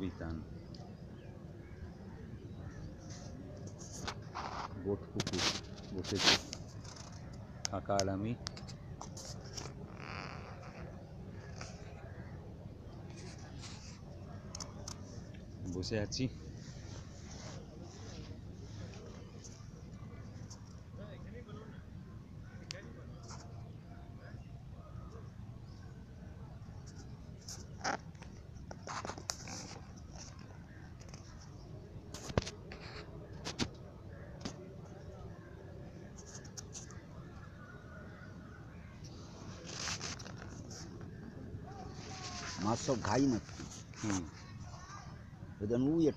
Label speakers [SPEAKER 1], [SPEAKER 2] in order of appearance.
[SPEAKER 1] বিতান boat পুকুর বসেছি ফাঁকা আর আমি। বসে আছি।
[SPEAKER 2] मां सभु घाई में पी छो त उहे